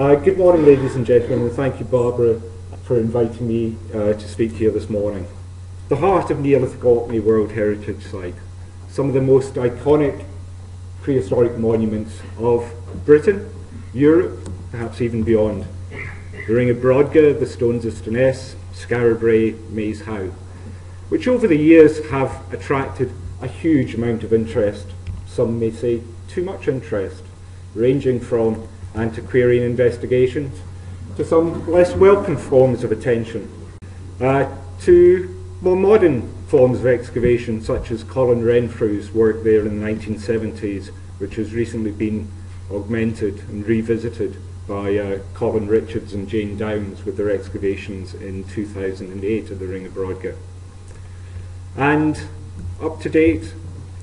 Uh, good morning, ladies and gentlemen, and thank you, Barbara, for inviting me uh, to speak here this morning. The heart of Neolithic Orkney World Heritage Site, some of the most iconic prehistoric monuments of Britain, Europe, perhaps even beyond. The Ring of Brodgar, the Stones of Stenness, Skara Brae, Maes Howe, which over the years have attracted a huge amount of interest, some may say too much interest, ranging from antiquarian investigations to some less welcome forms of attention, uh, to more modern forms of excavation such as Colin Renfrew's work there in the 1970s, which has recently been augmented and revisited by uh, Colin Richards and Jane Downes with their excavations in 2008 at the Ring of Brodgar. And up to date,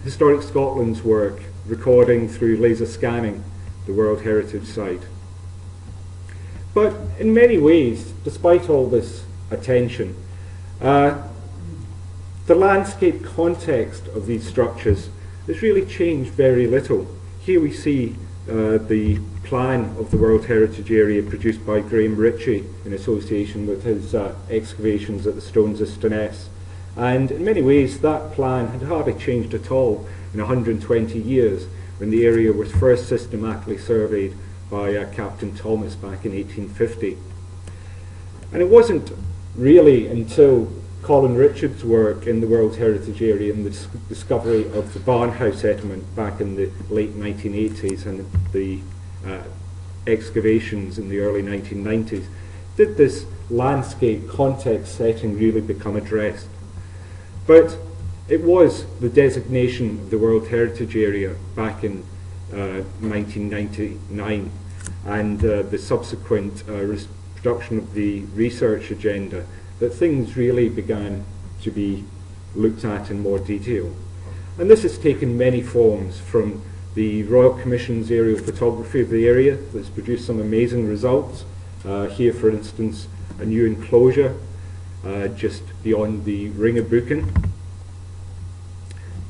Historic Scotland's work, recording through laser scanning the World Heritage Site. But in many ways, despite all this attention, uh, the landscape context of these structures has really changed very little. Here we see uh, the plan of the World Heritage Area produced by Graham Ritchie in association with his uh, excavations at the Stones of Stenness. And in many ways, that plan had hardly changed at all in 120 years when the area was first systematically surveyed by uh, Captain Thomas back in 1850. And it wasn't really until Colin Richards' work in the World Heritage Area and the dis discovery of the Barnhouse settlement back in the late 1980s and the uh, excavations in the early 1990s did this landscape context setting really become addressed. But it was the designation of the World Heritage Area back in uh, 1999 and uh, the subsequent uh, production of the research agenda that things really began to be looked at in more detail. And this has taken many forms from the Royal Commission's aerial photography of the area that's produced some amazing results. Uh, here, for instance, a new enclosure uh, just beyond the Ring of Bookan.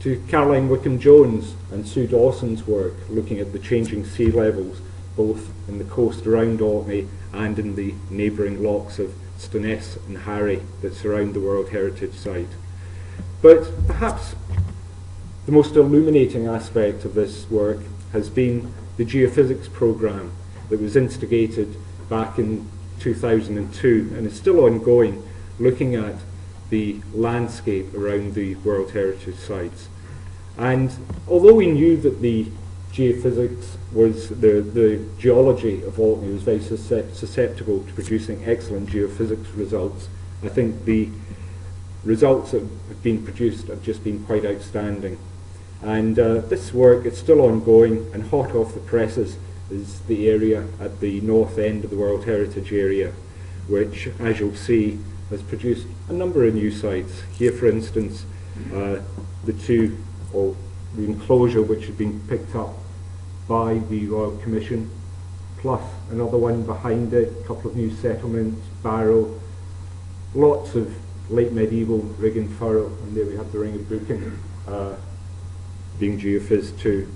To Caroline Wickham Jones and Sue Dawson's work looking at the changing sea levels both in the coast around Orkney and in the neighbouring lochs of Stenness and Harray that surround the World Heritage Site. But perhaps the most illuminating aspect of this work has been the geophysics programme that was instigated back in 2002 and is still ongoing, looking at the landscape around the World Heritage Sites. And although we knew that the geophysics was the, the geology of Orkney was very susceptible to producing excellent geophysics results. I think the results that have been produced have just been quite outstanding. And uh, this work is still ongoing and hot off the presses is the area at the north end of the World Heritage Area, which, as you'll see, has produced a number of new sites. Here, for instance, uh, the two, or the enclosure which had been picked up by the Royal Commission, plus another one behind it, a couple of new settlements, Barrow, lots of late medieval rig and furrow, and there we have the Ring of Bookan uh, being geophys too.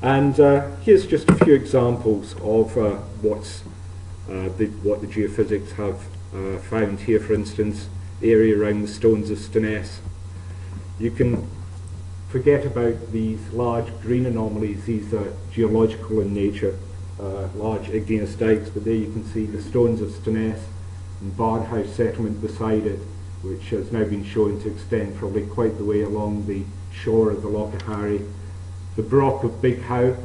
And uh, here's just a few examples of uh, what's, uh, the, what the geophysics have uh, found here, for instance, the area around the stones of Stenness. You can forget about these large green anomalies, these are geological in nature, uh, large igneous dikes, but there you can see the stones of Stenness and Barnhouse settlement beside it, which has now been shown to extend probably quite the way along the shore of the Loch of Harray. The Broch of Big Howe,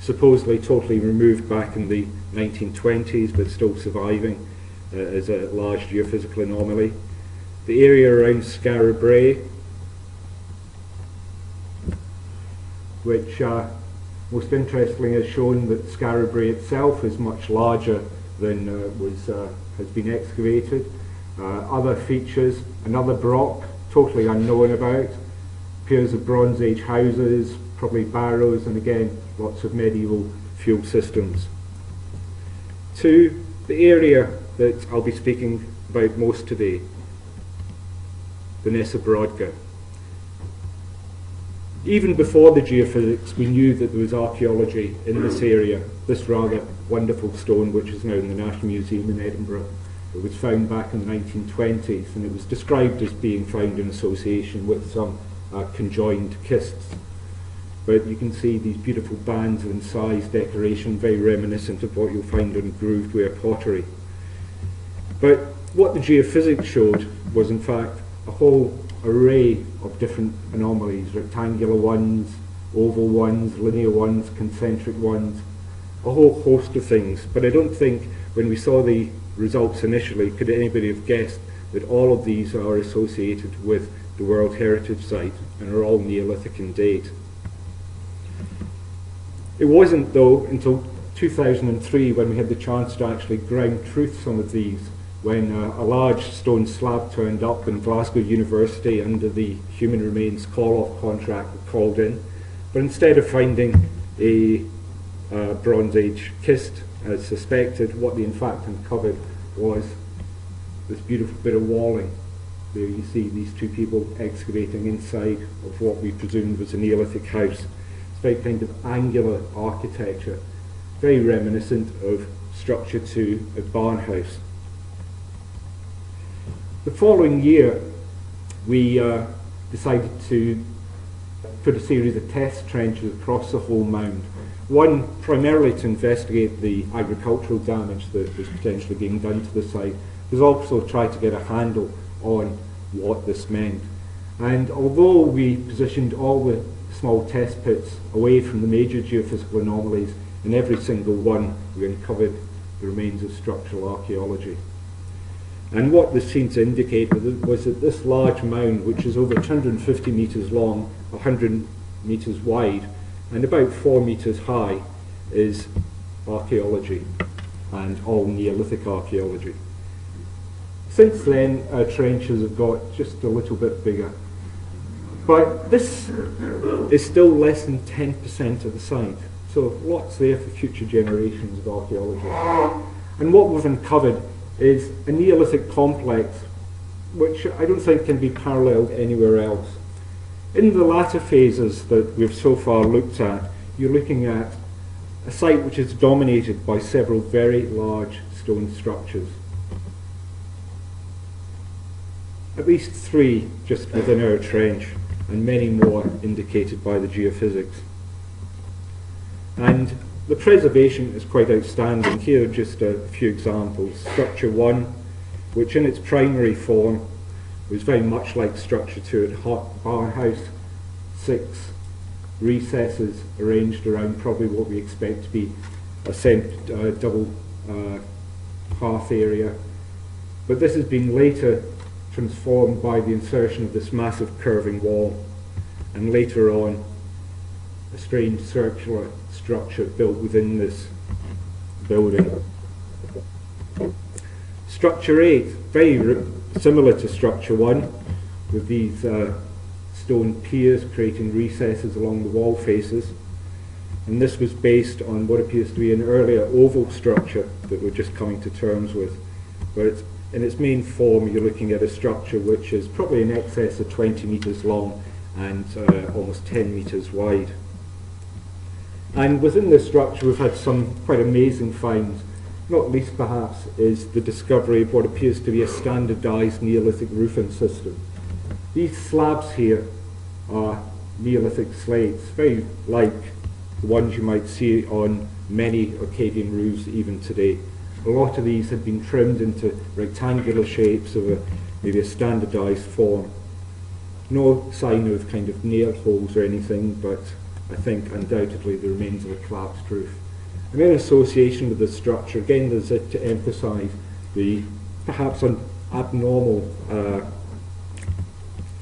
supposedly totally removed back in the 1920s, but still surviving uh, as a large geophysical anomaly. The area around Skara Brae, which uh, most interestingly has shown that Skara Brae itself is much larger than uh, was, uh, has been excavated. Uh, other features, another Broch, totally unknown about, appears of Bronze Age houses, probably barrows, and again, lots of medieval fuel systems. To the area that I'll be speaking about most today, Vanessa Ness Even before the geophysics, we knew that there was archaeology in this area. This rather wonderful stone, which is now in the National Museum in Edinburgh, it was found back in the 1920s, and it was described as being found in association with some uh, conjoined kists. But you can see these beautiful bands and size decoration, very reminiscent of what you'll find on grooved ware pottery. But what the geophysics showed was, in fact, a whole array of different anomalies, rectangular ones, oval ones, linear ones, concentric ones, a whole host of things. But I don't think when we saw the results initially could anybody have guessed that all of these are associated with the World Heritage Site and are all Neolithic in date. It wasn't, though, until 2003 when we had the chance to actually ground truth some of these when uh, a large stone slab turned up in Glasgow University under the human remains call-off contract called in. But instead of finding a uh, Bronze Age kist as suspected, what they in fact uncovered was this beautiful bit of walling. There you see these two people excavating inside of what we presumed was a Neolithic house. It's very kind of angular architecture, very reminiscent of structure two at Barnhouse. The following year, we uh, decided to put a series of test trenches across the whole mound. One primarily to investigate the agricultural damage that was potentially being done to the site, but also try to get a handle on what this meant. And although we positioned all the small test pits away from the major geophysical anomalies, in every single one we uncovered the remains of structural archaeology. And what this seemed to indicate was that this large mound, which is over 250 metres long, 100 metres wide, and about 4 metres high, is archaeology, and all Neolithic archaeology. Since then, our trenches have got just a little bit bigger. But this is still less than 10% of the site, so lots there for future generations of archaeology. And what we've uncovered is a Neolithic complex which I don't think can be paralleled anywhere else. In the latter phases that we've so far looked at, you're looking at a site which is dominated by several very large stone structures. At least three just within our trench, and many more indicated by the geophysics. And the preservation is quite outstanding. Here just a few examples. Structure 1, which in its primary form was very much like structure 2 at Barnhouse. Six recesses arranged around probably what we expect to be a cent, uh, double uh, hearth area. But this has been later transformed by the insertion of this massive curving wall and later on a strange circular structure built within this building. Structure 8, very similar to structure 1, with these uh, stone piers creating recesses along the wall faces. And this was based on what appears to be an earlier oval structure that we're just coming to terms with, where it's, in its main form you're looking at a structure which is probably in excess of 20 metres long and uh, almost 10 metres wide. And within this structure, we've had some quite amazing finds. Not least, perhaps, is the discovery of what appears to be a standardized Neolithic roofing system. These slabs here are Neolithic slates, very like the ones you might see on many Orcadian roofs even today. A lot of these had been trimmed into rectangular shapes of a, maybe a standardized form. No sign of kind of nail holes or anything, but I think undoubtedly the remains of a collapsed roof. And in association with the structure, again, there's it to emphasize the perhaps an abnormal uh,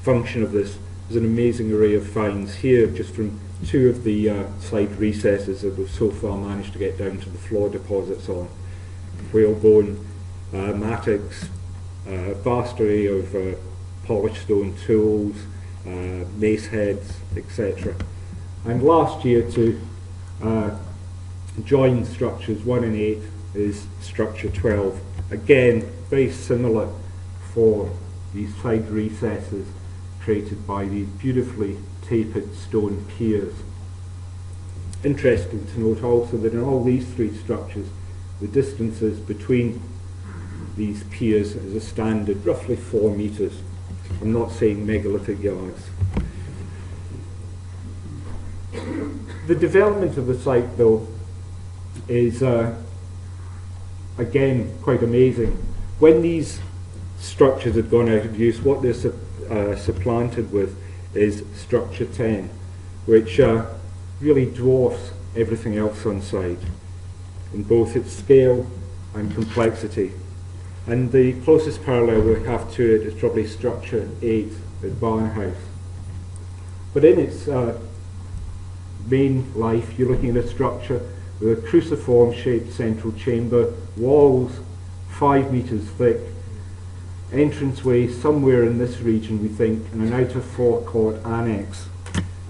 function of this. There's an amazing array of finds here, just from two of the uh, side recesses that we've so far managed to get down to the floor deposits on. Whalebone, uh, mattocks, uh, vast array of uh, polished stone tools, uh, mace heads, etc and last year to uh, join structures 1 and 8 is structure 12. Again, very similar for these side recesses created by these beautifully tapered stone piers. Interesting to note also that in all these three structures, the distances between these piers is a standard, roughly four metres. I'm not saying megalithic yards. The development of the site, though, is uh, again quite amazing. When these structures had gone out of use, what they're su uh, supplanted with is structure 10, which uh, really dwarfs everything else on site in both its scale and complexity. And the closest parallel we have to it is probably structure 8 at Barnhouse. But in its uh, main life, you're looking at a structure with a cruciform shaped central chamber, walls five metres thick, entranceway somewhere in this region, we think, and an outer forecourt annex.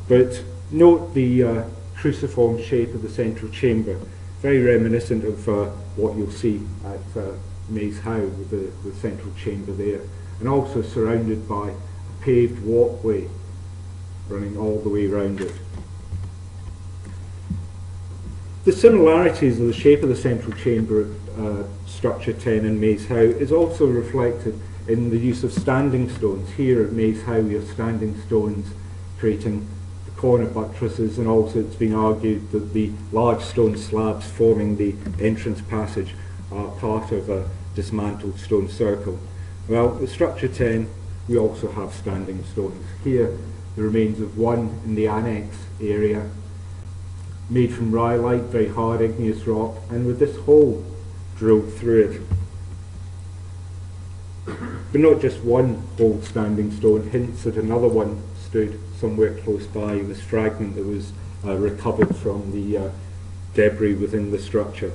But note the uh, cruciform shape of the central chamber, very reminiscent of uh, what you'll see at uh, Maes Howe with the, the central chamber there, and also surrounded by a paved walkway running all the way around it. The similarities of the shape of the central chamber uh, structure 10 in Maes Howe is also reflected in the use of standing stones. Here at Maes Howe we have standing stones creating the corner buttresses and also it's been argued that the large stone slabs forming the entrance passage are part of a dismantled stone circle. Well, with structure 10 we also have standing stones. Here the remains of one in the annex area made from rhyolite, very hard igneous rock, and with this hole drilled through it. But not just one old standing stone, hints that another one stood somewhere close by, this fragment that was uh, recovered from the uh, debris within the structure.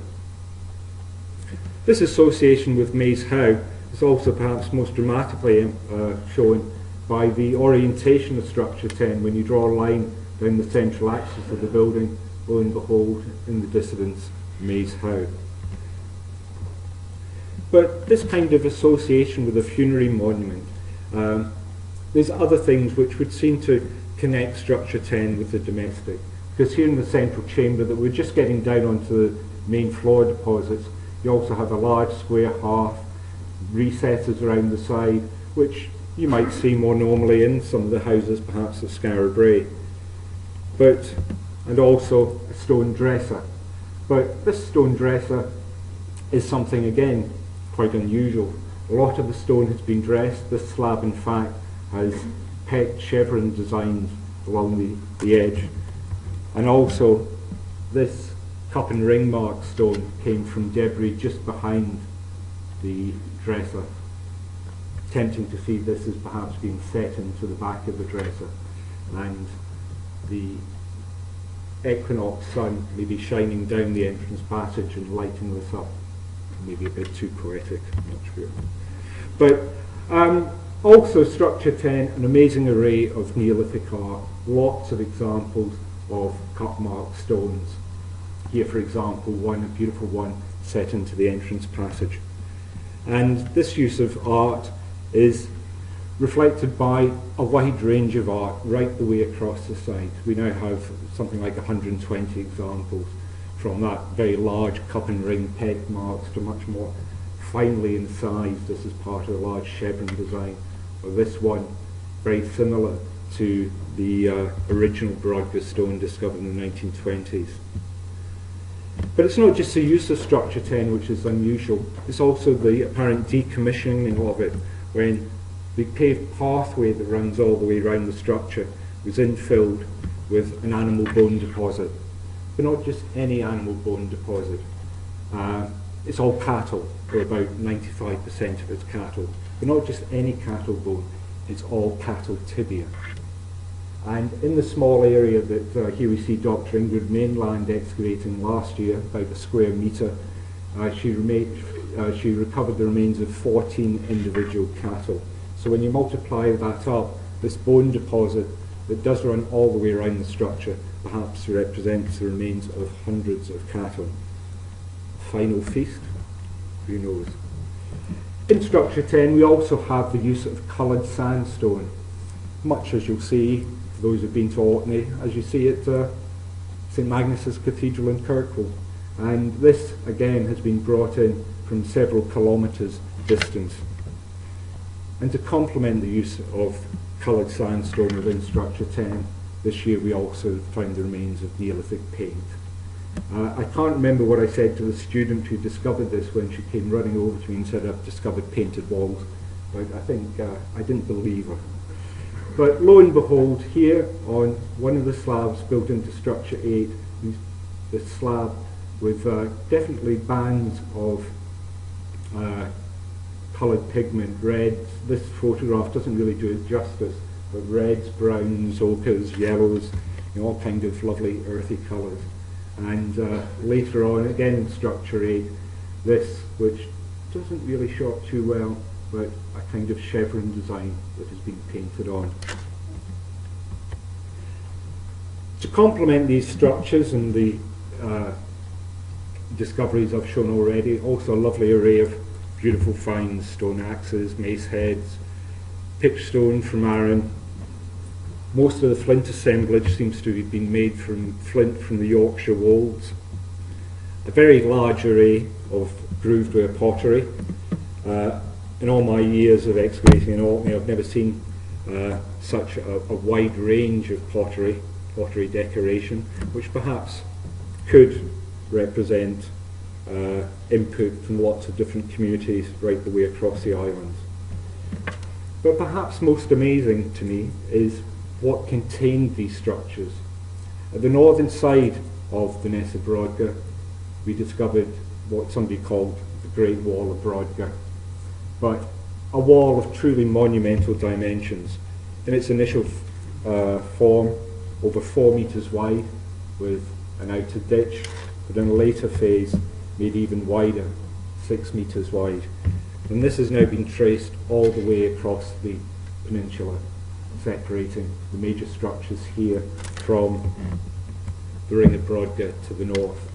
This association with Maes Howe is also perhaps most dramatically uh, shown by the orientation of structure 10 when you draw a line down the central axis of the building, lo and behold, in the distance, Maes Howe. But this kind of association with a funerary monument, um, there's other things which would seem to connect structure 10 with the domestic. Because here in the central chamber that we're just getting down onto the main floor deposits, you also have a large square hearth, recesses around the side, which you might see more normally in some of the houses perhaps of Skara Brae. But, and also a stone dresser. But this stone dresser is something again quite unusual. A lot of the stone has been dressed. This slab, in fact, has pecked chevron designs along the, the edge. And also, this cup and ring mark stone came from debris just behind the dresser. Tempting to see this as perhaps being set into the back of the dresser. And the equinox sun maybe shining down the entrance passage and lighting this up maybe a bit too poetic, I'm not sure. But um, also structure 10, an amazing array of Neolithic art, lots of examples of cup mark stones. Here, for example, one, a beautiful one set into the entrance passage. And this use of art is reflected by a wide range of art right the way across the site. We now have something like 120 examples from that very large cup and ring peg marks to much more finely incised. This is part of a large chevron design. Or this one, very similar to the uh, original Brodgar stone discovered in the 1920s. But it's not just the use of structure 10 which is unusual, it's also the apparent decommissioning of it when the paved pathway that runs all the way around the structure was infilled with an animal bone deposit but not just any animal bone deposit. Uh, it's all cattle, or about 95% of it's cattle. But not just any cattle bone, it's all cattle tibia. And in the small area that uh, here we see Dr. Ingrid Mainland excavating last year, about a square metre, uh, she, uh, she recovered the remains of 14 individual cattle. So when you multiply that up, this bone deposit that does run all the way around the structure perhaps represents the remains of hundreds of cattle. Final feast? Who knows? In structure 10 we also have the use of coloured sandstone. Much as you'll see those who've been to Orkney, as you see at uh, St Magnus's Cathedral in Kirkwall. And this, again, has been brought in from several kilometres distance. And to complement the use of coloured sandstone within Structure 10, this year we also found the remains of Neolithic paint. Uh, I can't remember what I said to the student who discovered this when she came running over to me and said, I've discovered painted walls. But I think uh, I didn't believe her. But lo and behold, here on one of the slabs built into structure 8, this slab with uh, definitely bands of uh, coloured pigment, reds. This photograph doesn't really do it justice, but reds, browns, ochres, yellows, you know, all kind of lovely earthy colours. And uh, later on, again in structure 8, this, which doesn't really show up too well, but a kind of chevron design that has been painted on. To complement these structures and the uh, discoveries I've shown already, also a lovely array of beautiful finds, stone axes, mace heads, pitch stone from Arran. Most of the flint assemblage seems to have been made from flint from the Yorkshire wolds. A very large array of grooved ware pottery. Uh, in all my years of excavating in Orkney, I've never seen uh, such a, a, wide range of pottery, pottery decoration, which perhaps could represent uh, input from lots of different communities right the way across the islands. But perhaps most amazing to me is what contained these structures. At the northern side of the Ness of Brodgar, we discovered what somebody called the Great Wall of Brodgar but a wall of truly monumental dimensions. In its initial uh, form, over four metres wide, with an outer ditch, but in a later phase, made even wider, six metres wide. And this has now been traced all the way across the peninsula, separating the major structures here from the Ring of Brodgar to the north.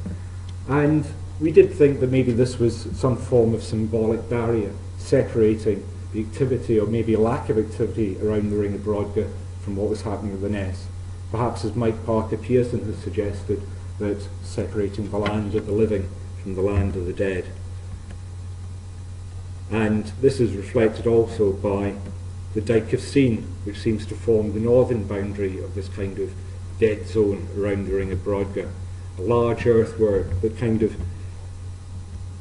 And we did think that maybe this was some form of symbolic barrier separating the activity or maybe a lack of activity around the Ring of Brodgar from what was happening at the Ness. Perhaps as Mike Parker Pearson has suggested, that separating the land of the living from the land of the dead. And this is reflected also by the Dyke of Seen, which seems to form the northern boundary of this kind of dead zone around the Ring of Brodgar. A large earthwork that kind of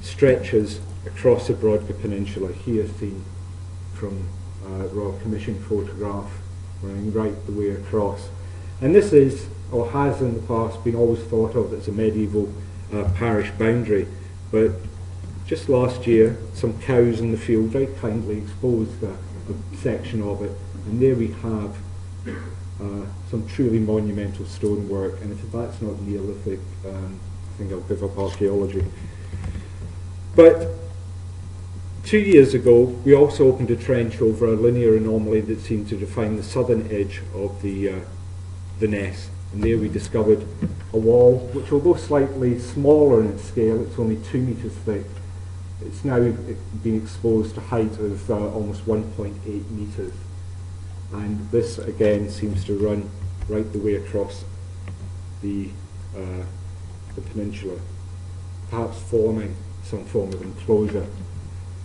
stretches across the Brodgar Peninsula, here seen from uh, Royal Commission photograph, running right the way across. And this is, or has in the past, been always thought of as a medieval uh, parish boundary, but just last year, some cows in the field very kindly exposed a, a section of it, and there we have uh, some truly monumental stonework, and if that's not Neolithic, um, I think I'll give up archaeology. But Two years ago, we also opened a trench over a linear anomaly that seemed to define the southern edge of the, uh, the Ness. And there we discovered a wall, which although slightly smaller in its scale, it's only two metres thick. It's now been exposed to height of uh, almost 1.8 metres. And this again seems to run right the way across the, uh, the peninsula, perhaps forming some form of enclosure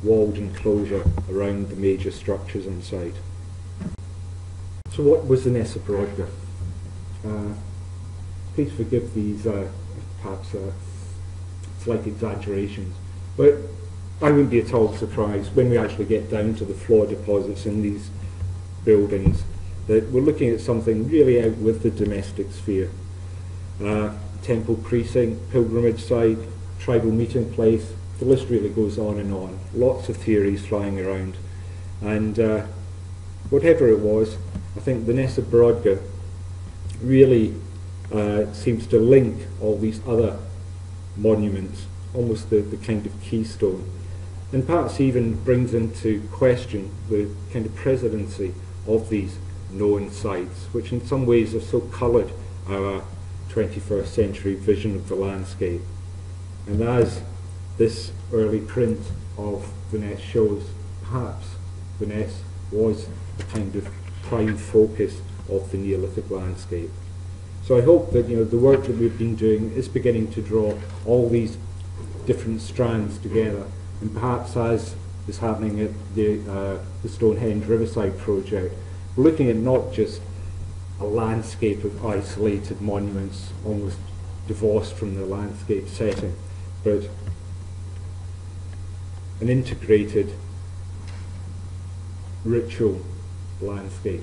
walled enclosure around the major structures on site. So what was the Ness of Brodgar? Uh, please forgive these uh, perhaps uh, slight exaggerations, but I wouldn't be at all surprised when we actually get down to the floor deposits in these buildings that we're looking at something really out with the domestic sphere. Uh, temple precinct, pilgrimage site, tribal meeting place, the list really goes on and on. Lots of theories flying around. And uh, whatever it was, I think the Ness of Brodgar really uh, seems to link all these other monuments, almost the, the kind of keystone, and perhaps even brings into question the kind of presidency of these known sites, which in some ways have so coloured our 21st century vision of the landscape. And as this early print of Ness shows perhaps Ness was the kind of prime focus of the Neolithic landscape. So I hope that you know the work that we've been doing is beginning to draw all these different strands together, and perhaps as is happening at the, uh, the Stonehenge Riverside project, we're looking at not just a landscape of isolated monuments, almost divorced from the landscape setting, but an integrated ritual landscape.